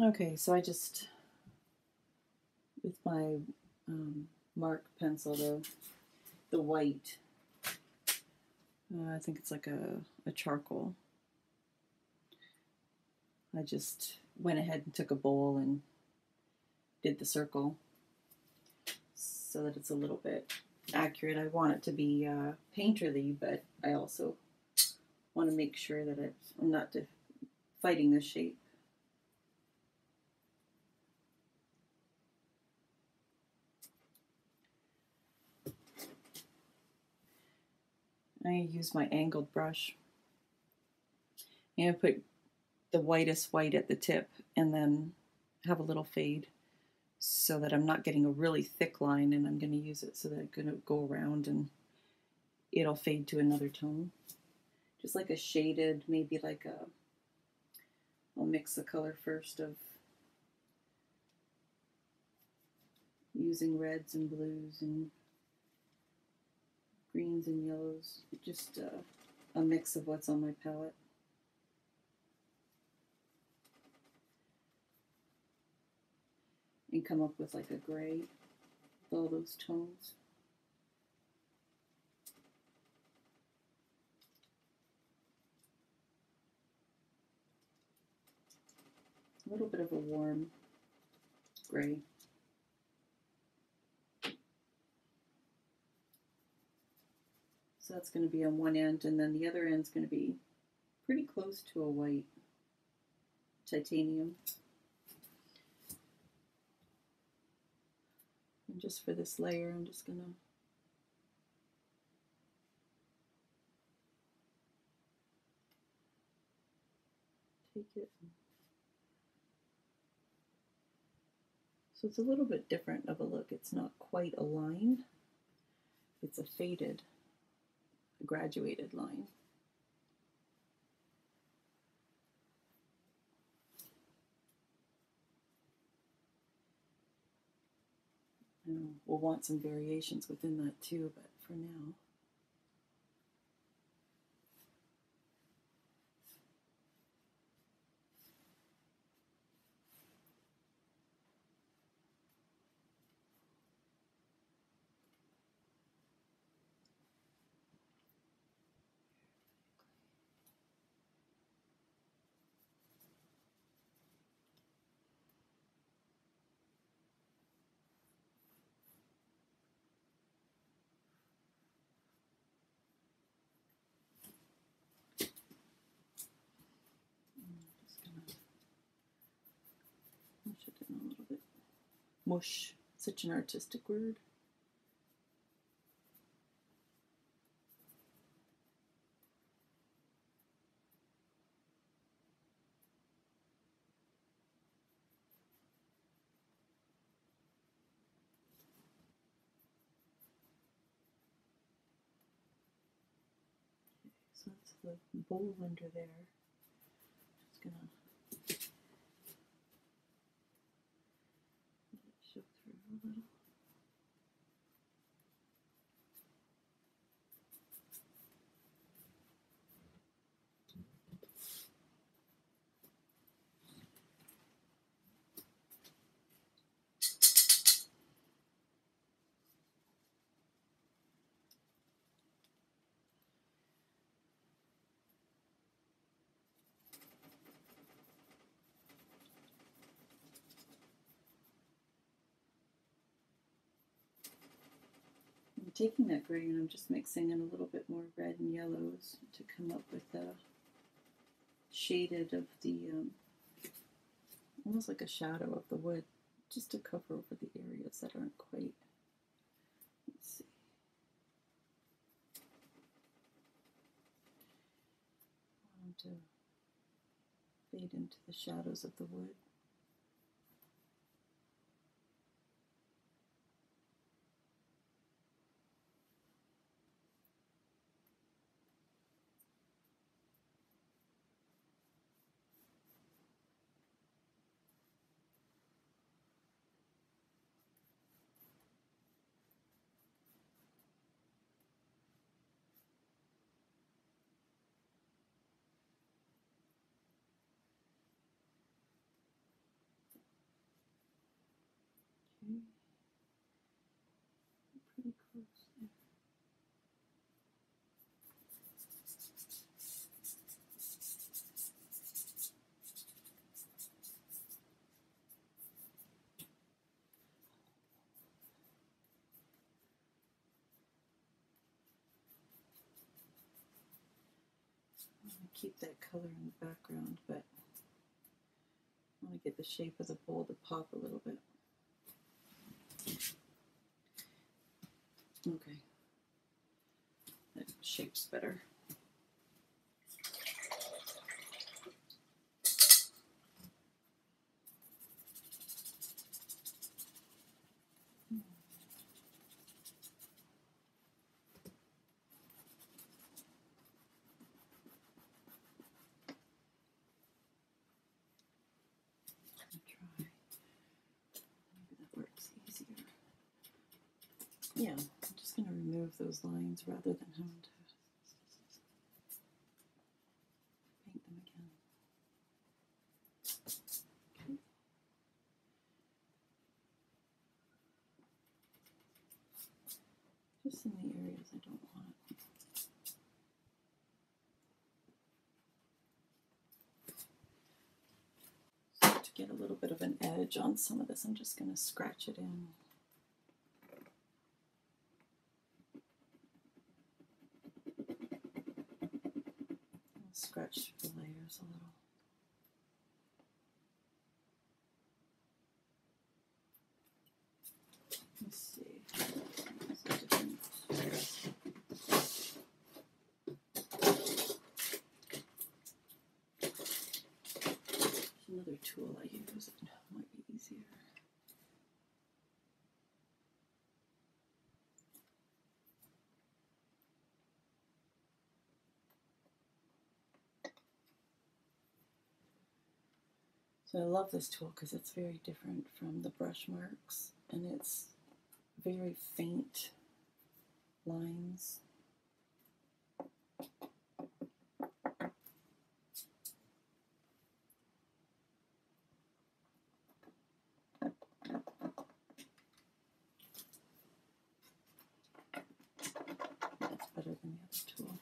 Okay, so I just, with my um, mark pencil, the, the white, uh, I think it's like a, a charcoal. I just went ahead and took a bowl and did the circle so that it's a little bit accurate. I want it to be uh, painterly, but I also want to make sure that it's, I'm not fighting the shape. I use my angled brush. And I put the whitest white at the tip and then have a little fade so that I'm not getting a really thick line and I'm going to use it so that I'm going to go around and it'll fade to another tone. Just like a shaded, maybe like a, I'll mix the color first of using reds and blues and greens and yellows, just uh, a mix of what's on my palette. And come up with like a gray with all those tones. A little bit of a warm gray. That's going to be on one end, and then the other end is going to be pretty close to a white titanium. And just for this layer, I'm just going to take it. So it's a little bit different of a look. It's not quite a line. It's a faded graduated line. we'll want some variations within that too, but for now. Mush, such an artistic word. so that's the bowl under there. Just gonna taking that gray and I'm just mixing in a little bit more red and yellows to come up with a shaded of the, um, almost like a shadow of the wood, just to cover over the areas that aren't quite, let's see. I want to fade into the shadows of the wood. Keep that color in the background, but I want to get the shape of the bowl to pop a little bit. Okay. That shape's better. try. Maybe that works easier. Yeah, I'm just going to remove those lines rather than having to paint them again. Okay. Just in the areas I don't want. So to get a little bit of an edge on some of this, I'm just going to scratch it in. I'll scratch the layers a little. Let's see. There's a different- There's another tool I might be easier. So I love this tool because it's very different from the brush marks and it's very faint lines. That's better than the other tool.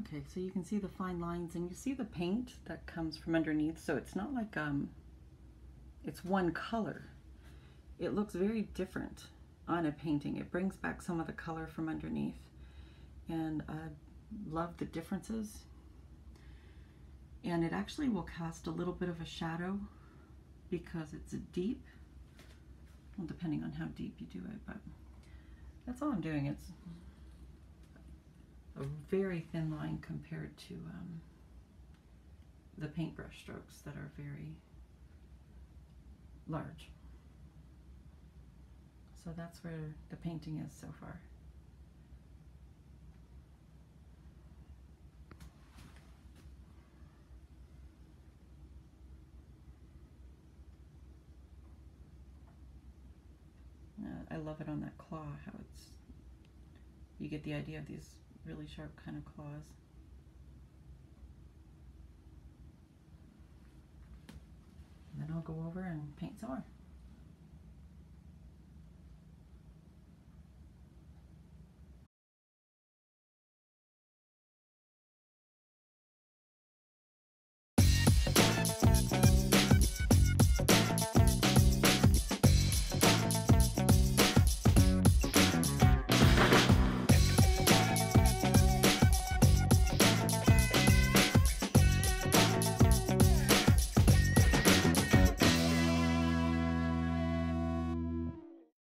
Okay, so you can see the fine lines and you see the paint that comes from underneath. So it's not like um, it's one color. It looks very different on a painting. It brings back some of the color from underneath and I love the differences. And it actually will cast a little bit of a shadow because it's deep. Well, depending on how deep you do it, but that's all I'm doing. It's a very thin line compared to um, the paintbrush strokes that are very large. So that's where the painting is so far. Uh, I love it on that claw, how it's, you get the idea of these really sharp kind of claws. And then I'll go over and paint some more.